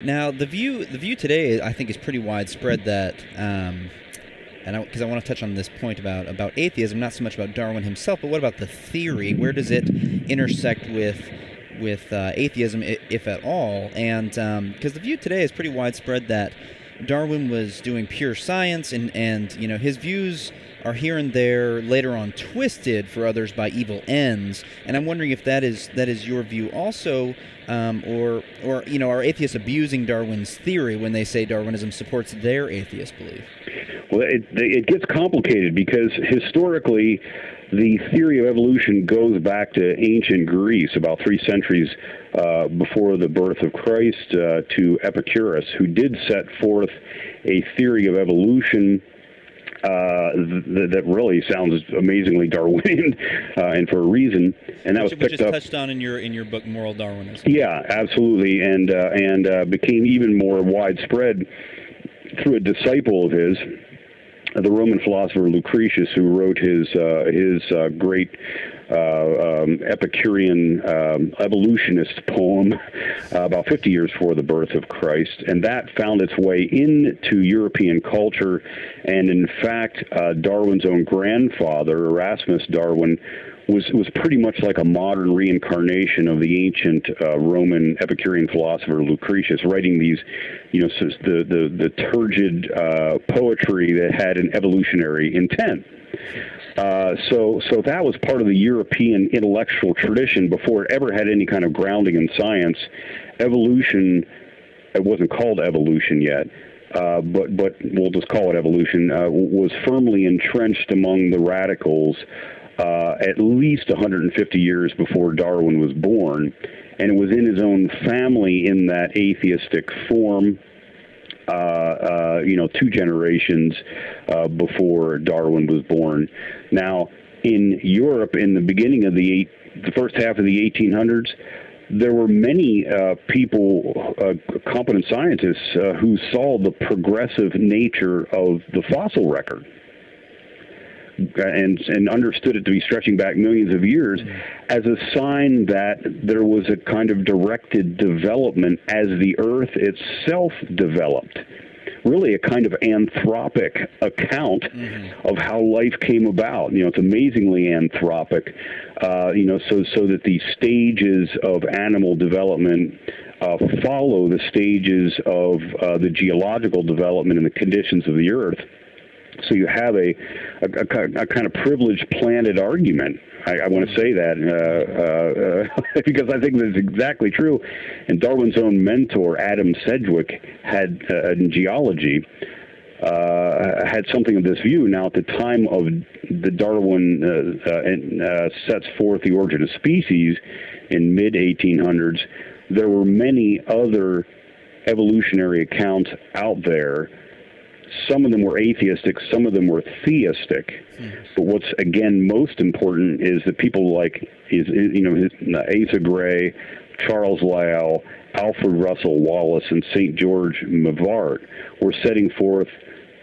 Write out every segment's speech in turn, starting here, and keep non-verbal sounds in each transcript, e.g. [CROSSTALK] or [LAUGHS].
Now, the view the view today, I think, is pretty widespread that, um, and because I, I want to touch on this point about about atheism, not so much about Darwin himself, but what about the theory? Where does it intersect with with uh, atheism, if at all? And because um, the view today is pretty widespread that Darwin was doing pure science, and and you know his views are here and there later on twisted for others by evil ends. And I'm wondering if that is that is your view also, um, or or you know, are atheists abusing Darwin's theory when they say Darwinism supports their atheist belief? Well, it it gets complicated because historically. The theory of evolution goes back to ancient Greece, about three centuries uh, before the birth of Christ, uh, to Epicurus, who did set forth a theory of evolution uh, th- that really sounds amazingly Darwinian, [LAUGHS] uh, and for a reason. And that which, was picked which is up. touched on in your in your book, Moral Darwinism. Yeah, absolutely, and uh, and uh, became even more widespread through a disciple of his, the Roman philosopher Lucretius, who wrote his uh, his uh, great uh, um, Epicurean um, evolutionist poem uh, about 50 years before the birth of Christ, and that found its way into European culture. And in fact, uh, Darwin's own grandfather, Erasmus Darwin, was was pretty much like a modern reincarnation of the ancient uh, Roman Epicurean philosopher Lucretius, writing these, you know, the the the turgid uh, poetry that had an evolutionary intent. Uh, so, so that was part of the European intellectual tradition before it ever had any kind of grounding in science. Evolution, it wasn't called evolution yet, uh, but but we'll just call it evolution. Uh, was firmly entrenched among the radicals uh, at least 150 years before Darwin was born, and it was in his own family in that atheistic form. Uh, uh, you know, two generations uh, before Darwin was born. Now, in Europe, in the beginning of the eight, the first half of the 1800s, there were many uh, people, uh, competent scientists, who saw the progressive nature of the fossil record and and understood it to be stretching back millions of years as a sign that there was a kind of directed development as the earth itself developed really a kind of anthropic account mm-hmm. of how life came about. You know, it's amazingly anthropic. Uh, you know, so so that the stages of animal development uh, follow the stages of uh, the geological development and the conditions of the earth. So you have a, a, a, kind of privileged planet argument. I, I want to say that uh, uh, uh [LAUGHS] because I think that's exactly true. And Darwin's own mentor, Adam Sedgwick, had uh, in geology. Uh, had something of this view. Now, at the time of the Darwin uh, sets forth the origin of species in mid 1800s, there were many other evolutionary accounts out there some of them were atheistic, some of them were theistic. Mm. But what's again most important is that people like is you know Asa Gray, Charles Lyell, Alfred Russel Wallace, and St. George Mivart were setting forth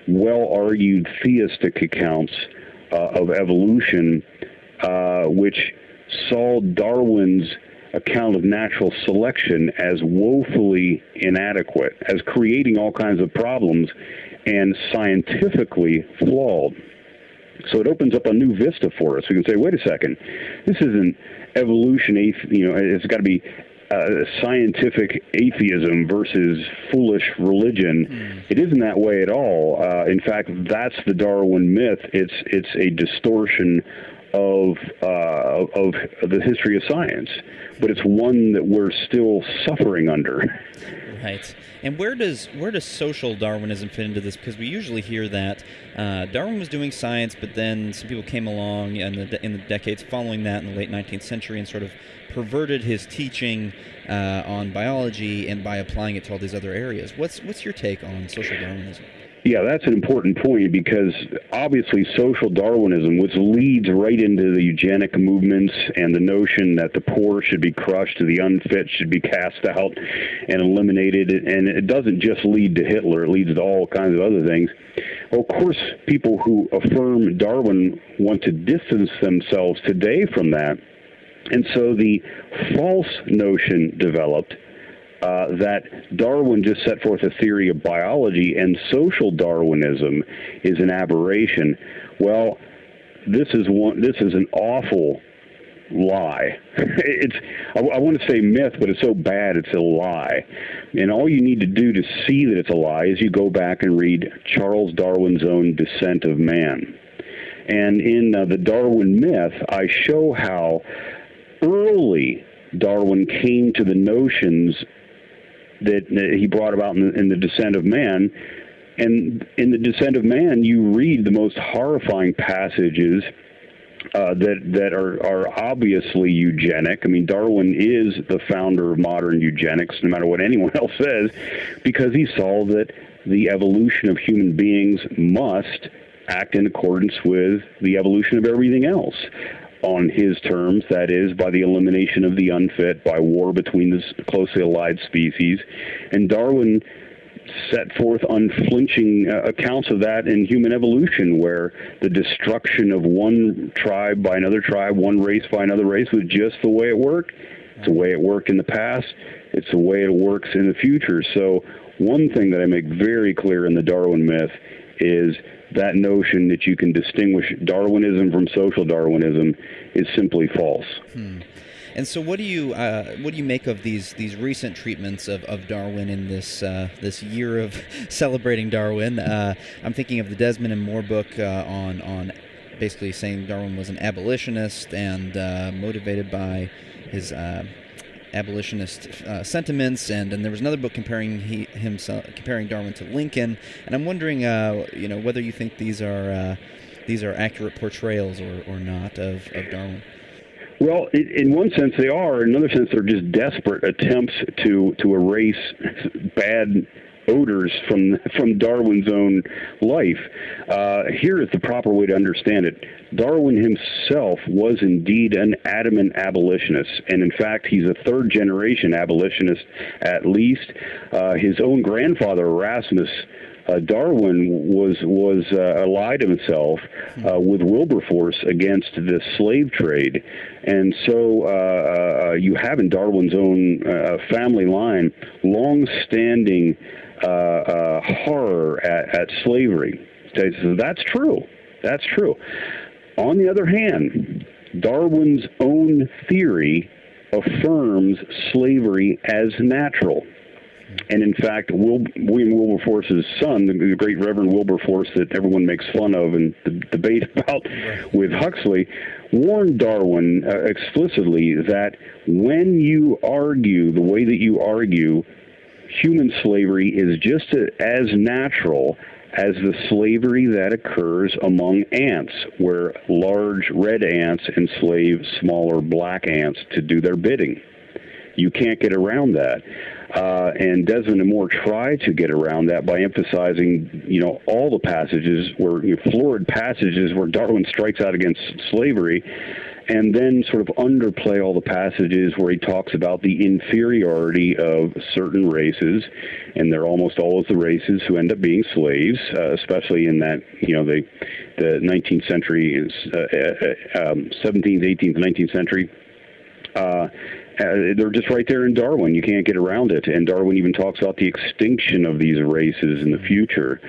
well-argued theistic accounts uh, of evolution, uh, which saw Darwin's account of natural selection as woefully inadequate, as creating all kinds of problems and scientifically flawed. So it opens up a new vista for us. We can say, wait a second, this isn't evolution. You know, it's got to be uh, scientific atheism versus foolish religion. Mm. It isn't that way at all. Uh, in fact, that's the Darwin myth. It's it's a distortion of uh, of the history of science, but it's one that we're still suffering under. Right. And where does where does social Darwinism fit into this? Because we usually hear that uh, Darwin was doing science, but then some people came along in the in the decades following that in the late 19th century and sort of perverted his teaching uh, on biology and by applying it to all these other areas. What's what's your take on social Darwinism? Yeah, that's an important point because obviously social Darwinism, which leads right into the eugenic movements and the notion that the poor should be crushed, the unfit should be cast out and eliminated, and it doesn't just lead to Hitler, it leads to all kinds of other things. Well, of course, people who affirm Darwin want to distance themselves today from that. And so the false notion developed uh, that Darwin just set forth a theory of biology and social Darwinism is an aberration. Well, this is one. This is an awful lie. [LAUGHS] It's I, I, want to say myth, but it's so bad it's a lie. And all you need to do to see that it's a lie is you go back and read Charles Darwin's own Descent of Man. And in uh, the Darwin myth, I show how early Darwin came to the notions that, that he brought about in the, in the Descent of Man. And in the Descent of Man, you read the most horrifying passages uh, that that are, are obviously eugenic. I mean, Darwin is the founder of modern eugenics, no matter what anyone [LAUGHS] else says, because he saw that the evolution of human beings must act in accordance with the evolution of everything else on his terms, that is, by the elimination of the unfit, by war between the closely allied species. And Darwin set forth unflinching uh, accounts of that in human evolution, where the destruction of one tribe by another tribe, one race by another race, was just the way it worked. It's the way it worked in the past. It's the way it works in the future. So, one thing that I make very clear in the Darwin myth is that notion that you can distinguish Darwinism from social Darwinism is simply false. Hmm. And so, what do you uh, what do you make of these these recent treatments of, of Darwin in this uh, this year of [LAUGHS] celebrating Darwin? Uh, I'm thinking of the Desmond and Moore book uh, on on basically saying Darwin was an abolitionist and uh, motivated by his uh, abolitionist uh, sentiments, and, and there was another book comparing he, himself comparing Darwin to Lincoln. And I'm wondering, uh, you know, whether you think these are uh, these are accurate portrayals or, or not of, of Darwin. Well, in one sense they are. In another sense, they're just desperate attempts to to erase bad odors from [LAUGHS] from Darwin's own life. Uh, here is the proper way to understand it. Darwin himself was indeed an adamant abolitionist, and in fact, he's a third generation abolitionist at least. Uh, his own grandfather Erasmus uh, Darwin was was uh, allied himself uh, with Wilberforce against the slave trade, and so uh, uh, you have in Darwin's own uh, family line long-standing horror at, at slavery. So that's true. That's true. On the other hand, Darwin's own theory affirms slavery as natural. And in fact, Wil- William Wilberforce's son, the, great Reverend Wilberforce that everyone makes fun of and the debate [LAUGHS] about with Huxley, warned Darwin uh, explicitly that when you argue the way that you argue, human slavery is just as natural as the slavery that occurs among ants, where large red ants enslave smaller black ants to do their bidding. You can't get around that. Uh, and Desmond and Moore try to get around that by emphasizing, you know, all the passages where you know, florid passages where Darwin strikes out against slavery, and then sort of underplay all the passages where he talks about the inferiority of certain races, and they're almost always the races who end up being slaves, uh, especially in that, you know, the the 19th century, uh, uh, um, 17th, 18th, 19th century. Uh, they're just right there in Darwin. You can't get around it. And Darwin even talks about the extinction of these races in the future,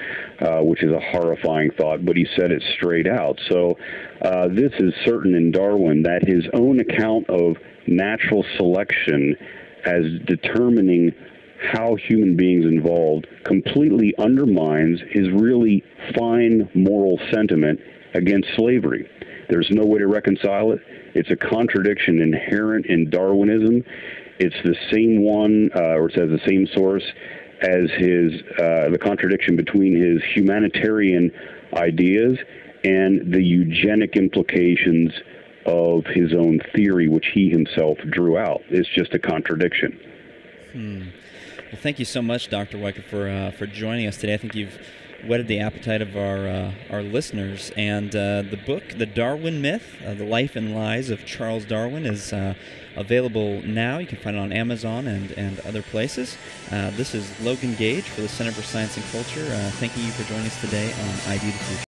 uh, which is a horrifying thought, but he said it straight out. So uh, this is certain in Darwin that his own account of natural selection as determining how human beings involved completely undermines his really fine moral sentiment against slavery. There's no way to reconcile it. It's a contradiction inherent in Darwinism. It's the same one, uh, or it says the same source as his uh, the contradiction between his humanitarian ideas and the eugenic implications of his own theory, which he himself drew out. It's just a contradiction. Hmm. Well, thank you so much, Dr. Wiker, for uh, for joining us today. I think you've whetted the appetite of our uh, our listeners. And uh, the book, The Darwin Myth: uh, The Life and Lies of Charles Darwin, is uh, available now. You can find it on Amazon and and other places. Uh, this is Logan Gage for the Center for Science and Culture. Uh, thanking you for joining us today on ID the Future.